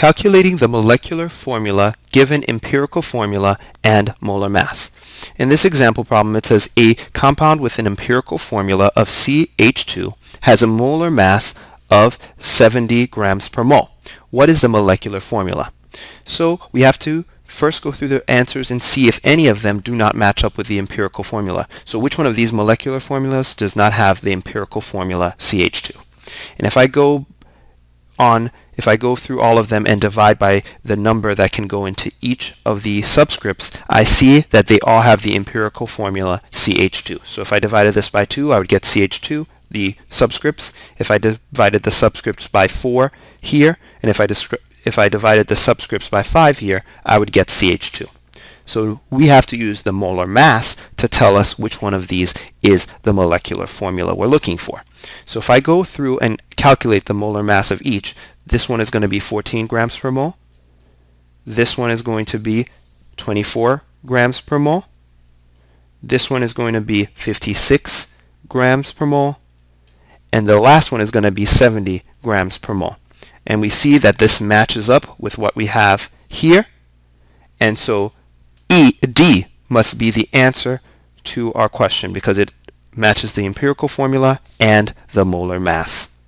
calculating the molecular formula given empirical formula and molar mass. In this example problem, it says a compound with an empirical formula of CH2 has a molar mass of 70 grams per mole. What is the molecular formula? So we have to first go through the answers and see if any of them do not match up with the empirical formula. So which one of these molecular formulas does not have the empirical formula CH2? And if I go on, if I go through all of them and divide by the number that can go into each of the subscripts, I see that they all have the empirical formula CH2. So if I divided this by 2, I would get CH2, the subscripts. If I divided the subscripts by 4 here, and if I, if I divided the subscripts by 5 here, I would get CH2. So we have to use the molar mass to tell us which one of these is the molecular formula we're looking for. So if I go through and calculate the molar mass of each, this one is going to be 14 grams per mole. This one is going to be 24 grams per mole. This one is going to be 56 grams per mole. And the last one is going to be 70 grams per mole. And we see that this matches up with what we have here. And so E, D must be the answer to our question because it matches the empirical formula and the molar mass.